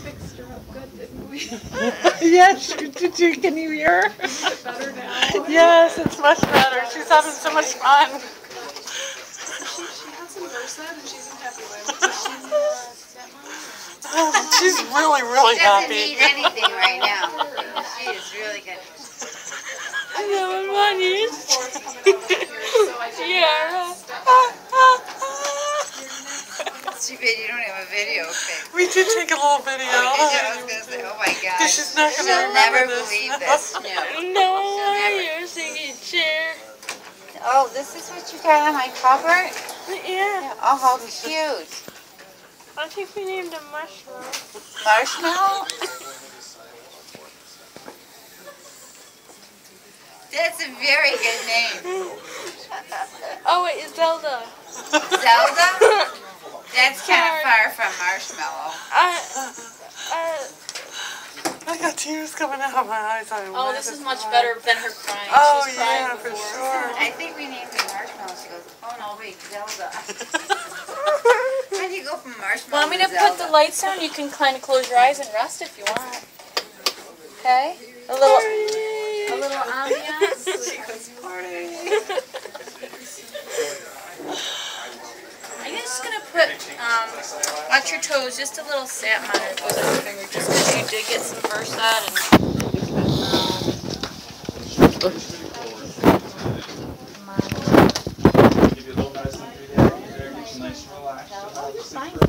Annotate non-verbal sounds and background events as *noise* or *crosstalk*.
fixed her up good, didn't we? *laughs* yes, *laughs* did can you hear her? Is it better now? Yes, it's much better. She's having so much fun. She, she had some Versed and she's in happy life. She's really, really Doesn't happy. need anything right now. *laughs* She is really good. No one is. Fourth coming out of here, so I did Yeah. A video pic. We did take a little video. Oh, did you? I was gonna say, oh my gosh. She's not gonna She'll remember never this. believe *laughs* this. No. *laughs* No, never. your signature. Oh, this is what you got on my cover? Yeah, Oh, how cute. I think we named him Marshmallow. Marshmallow? *laughs* That's a very good name. Oh wait, it's Zelda. Zelda? That's kind of far from Marshmallow. I, uh, I got tears coming out of my eyes. I'm Oh, this is much so better than her crying. Oh She's crying yeah, for sure. I think we named her Marshmallow. She goes, oh no, wait, Zelda. *laughs* How do you go from Marshmallow Want me to put Zelda? the lights on? You can kind of close your eyes and rest if you want. Okay? A little, a little ambiance. *laughs* She goes, party. *laughs* I'm just gonna put um, watch your toes, just a little sap on your toes on your finger, just because you did get some Versed and. Um,